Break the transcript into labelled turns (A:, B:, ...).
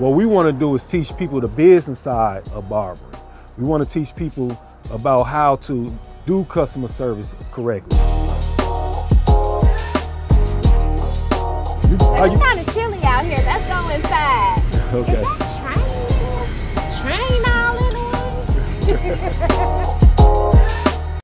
A: What we want to do is teach people the business side of barbering. We want to teach people about how to do customer service correctly.
B: it's kind of chilly out here. Let's go inside.
A: Okay.
B: Is that train? Train all in one?